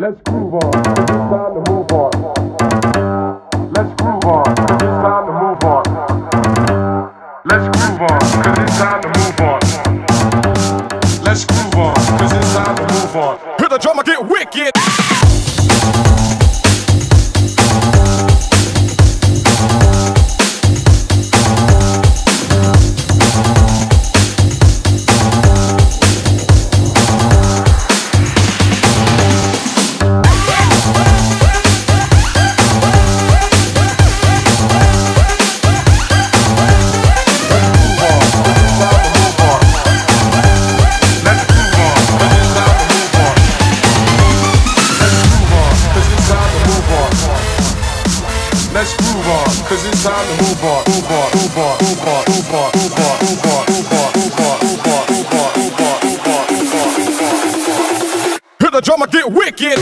Let's groove on. It's time to move on. Let's groove on. It's time to move on. Let's groove on. Cause it's time to move on. Let's groove on. Cause it's time to move on. Hear the drummer get wicked. Let's groove on, cause it's time to move on. Move on, move on, move on, move on, move on, move on, move on, move on, move on, move on, move on, move on, move on, move on, on. Hear the drummer get wicked.